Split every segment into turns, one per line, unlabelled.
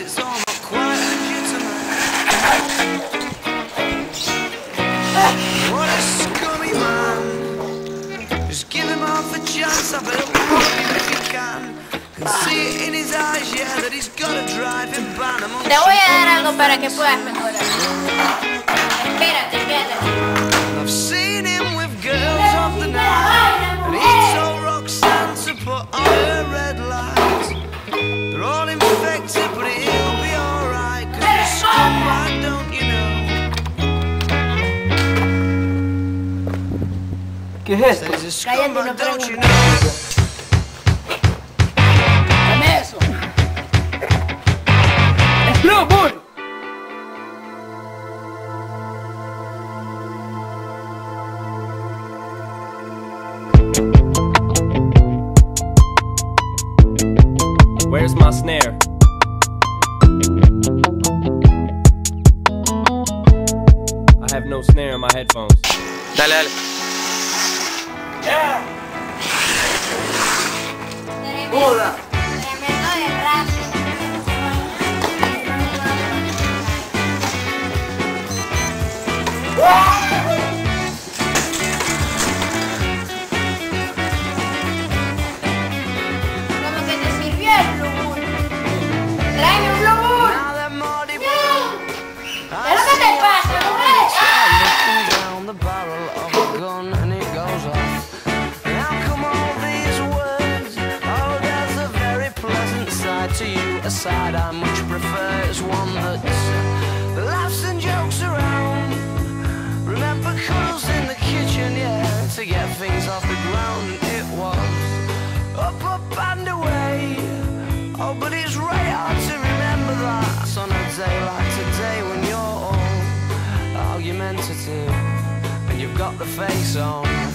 It's all not quite legitimate. What a scummy man. Just give him half a chance, I bet he'll love him if he can. Can see it in his eyes, yeah, that he's got a driving ban
Te voy a dar algo para que puedas mejorar. Espérate.
¿Qué es esto?
Says he's
no
scumbag, don't you know
¡Dame eso! ¡Es Blue Bull!
Where's my snare? I have no snare in my headphones.
Dale, dale.
¡Joda!
Tremendo
side to you, a side I much prefer. is one that's uh, laughs and jokes around. Remember cuddles in the kitchen, yeah, to get things off the ground. It was up, up and away. Oh, but it's right hard to remember that on a day like today when you're all argumentative and you've got the face on.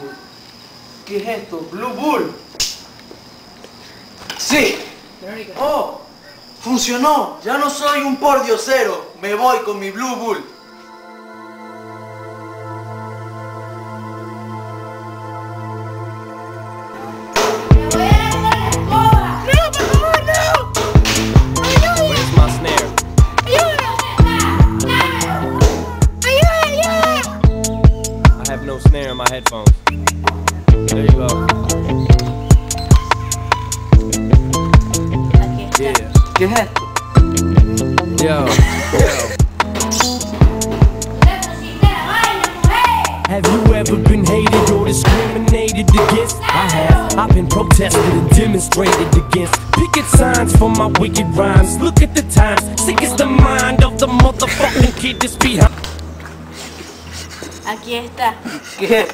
Bull. ¿Qué es esto? ¡Blue Bull! ¡Sí! ¡Oh! ¡Funcionó! Ya no soy un pordiosero. Me voy con mi Blue Bull.
Me voy
Yeah.
¿Qué es esto?
Yo. Yo.
Resucita, baila, mujer.
Have you ever been hated or discriminated against? I have. I've been protested and demonstrated against. Picket signs for my wicked rhymes. Look at the times. Sick is the mind of the motherfucking kid that's behind.
Aquí está.
¿Qué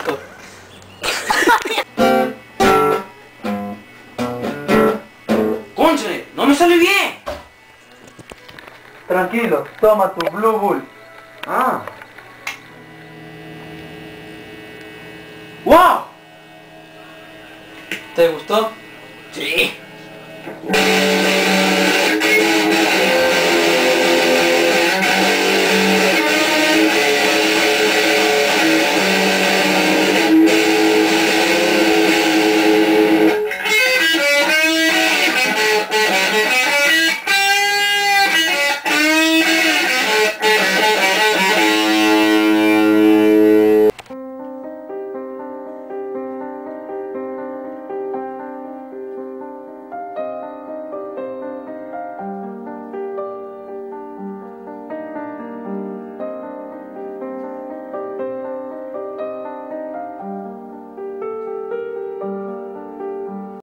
Tranquilo, toma tu Blue Bull. Ah. ¡Wow! ¿Te gustó? Sí.